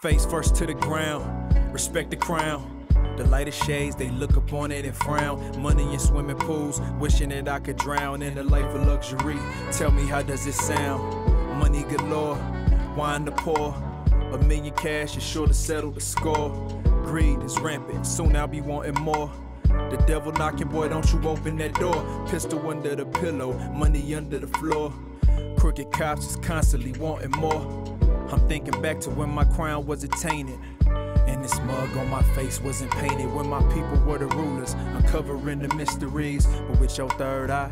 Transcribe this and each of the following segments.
Face first to the ground, respect the crown. The lightest shades, they look upon it and frown. Money in swimming pools, wishing that I could drown in a life of luxury. Tell me, how does it sound? Money galore, wine the poor. A million cash is sure to settle the score. Greed is rampant, soon I'll be wanting more. The devil knocking, boy, don't you open that door. Pistol under the pillow, money under the floor. Crooked cops is constantly wanting more. I'm thinking back to when my crown was attained. And this mug on my face wasn't painted when my people were the rulers, uncovering the mysteries. But with your third eye,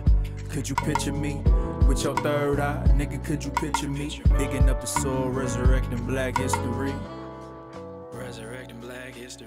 could you picture me? With your third eye, nigga, could you picture me? Digging up the soil, resurrecting black history.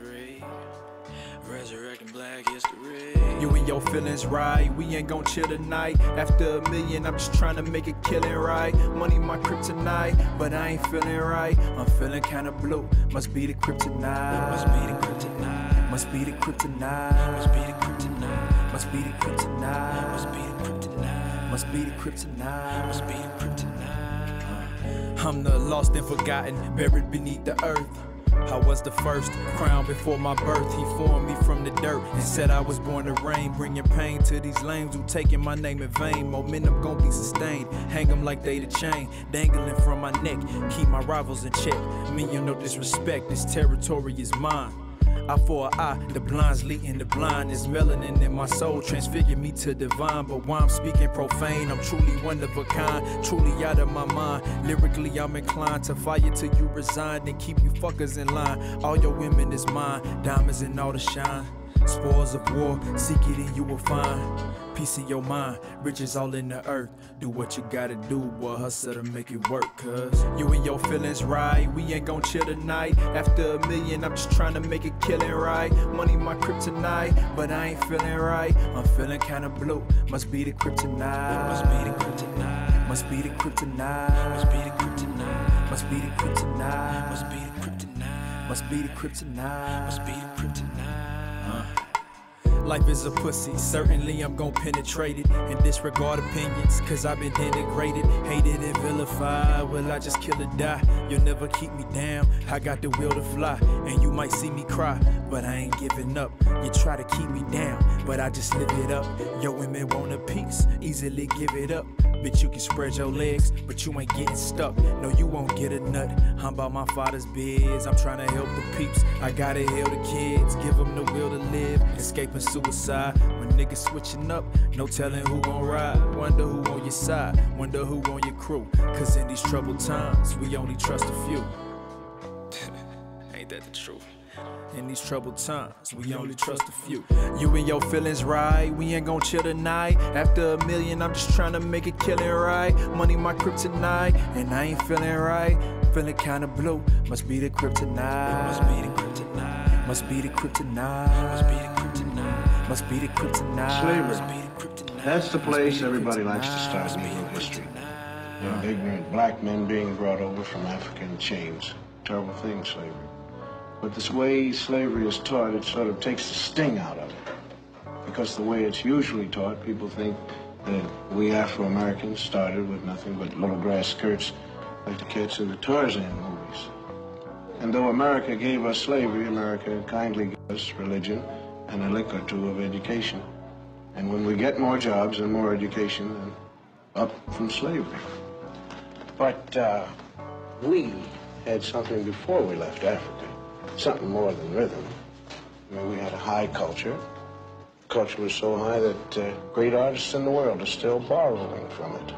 Resurrecting black history. Resurrecting black history. You and your feelings right, we ain't gon' chill tonight. After a million, I'm just trying to make a killing right. Money my kryptonite, but I ain't feeling right. I'm feeling kinda blue, must be the kryptonite. Must be the kryptonite. Must be the kryptonite. Must be the kryptonite. Must be the kryptonite. Must be the kryptonite. Must be the kryptonite. Must be the kryptonite. I'm the lost and forgotten, buried beneath the earth. I was the first crown before my birth. He formed me from the dirt and said I was born to reign, bringing pain to these lames who taking my name in vain. Momentum gon' be sustained. Hang 'em like they the chain, dangling from my neck. Keep my rivals in check. Me, you no disrespect. This territory is mine. Eye for eye, the blind's leading the blind. Is melanin in my soul, transfigure me to divine. But why I'm speaking profane, I'm truly one of a kind, truly out of my mind. Lyrically, I'm inclined to fire till you resign and keep you fuckers in line. All your women is mine, diamonds and all the shine. Spoils of war, seek it and you will find peace in your mind, riches all in the earth. Do what you gotta do, boy, hustle to make it work. Cause you and your feelings right, we ain't gon' chill tonight. After a million, I'm just trying to make a killing right. Money my kryptonite, but I ain't feeling right. I'm feeling kinda blue, must be the kryptonite. Must be the kryptonite. Must be the kryptonite. Must be the kryptonite. Must be the kryptonite. Must be the kryptonite. Must be the kryptonite. Must be the kryptonite. Uh. Life is a pussy, certainly I'm gon' penetrate it and disregard opinions, cause I've been denigrated, hated, and vilified. Will I just kill or die? You'll never keep me down. I got the will to fly, and you might see me cry, but I ain't giving up. You try to keep me down, but I just live it up. Your women want a piece, easily give it up. Bitch, you can spread your legs, but you ain't getting stuck. No, you won't get a nut. I'm about my father's biz. I'm trying to help the peeps. I gotta heal the kids, give them the will to live. escape Escaping suicide. When niggas switching up, no telling who gon' ride. Wonder who on your side, wonder who on your crew. Cause in these troubled times, we only trust a few. Ain't that the truth? In these troubled times, we only trust a few. You and your feelings right, we ain't gon' chill tonight. After a million, I'm just trying to make it killing right. Money my kryptonite, and I ain't feeling right. Feeling kinda blue, must be the kryptonite. Must be the kryptonite. Must be the kryptonite. Must be the kryptonite. Must be the kryptonite. Slavery. Must be the kryptonite. That's the place everybody likes to kryptonite. start making history. Young, ignorant black men being brought over from Africa in chains. Terrible thing, slavery. But this way slavery is taught, it sort of takes the sting out of it. Because the way it's usually taught, people think that we Afro-Americans started with nothing but little grass skirts like the kids in the Tarzan movies. And though America gave us slavery, America kindly gave us religion and a lick or two of education. And when we get more jobs and more education, then up from slavery. But uh, we had something before we left Africa, something more than rhythm. I mean, we had a high culture. Culture was so high that uh, great artists in the world are still borrowing from it.